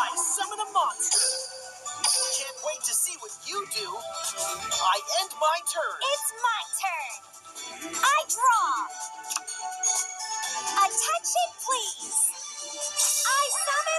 I summon a monster. Can't wait to see what you do. I end my turn. It's my turn. I draw. Attention, please. I summon.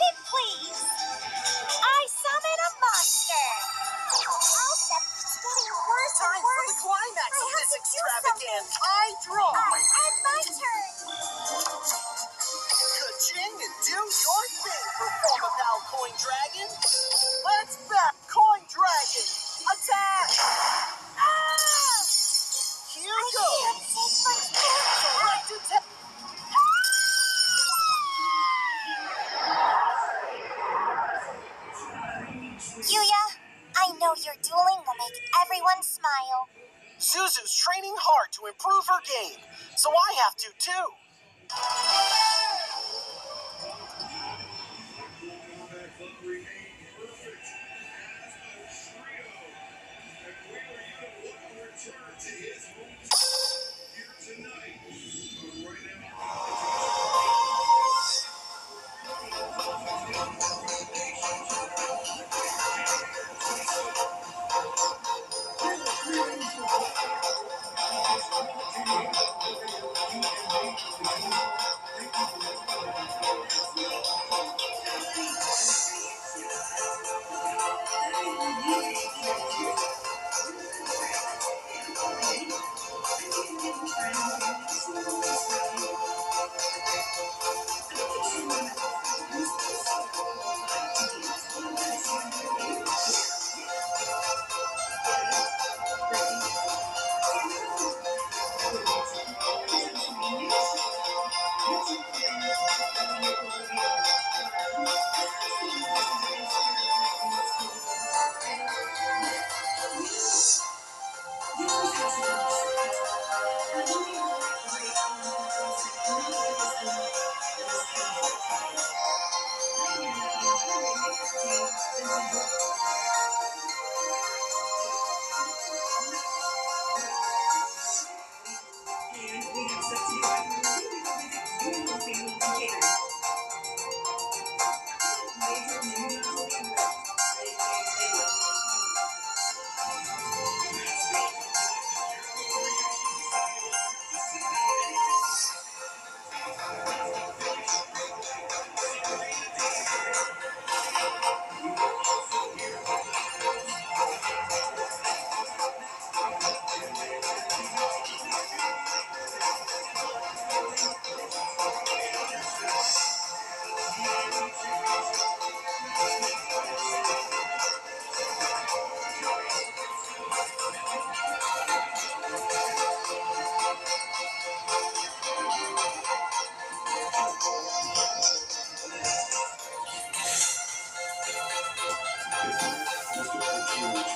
attention, please. I summon a monster. Elsa, it's getting worse and worse. Time for the climax of this extravaganza. I draw. I, I I have to too. Thank you. you.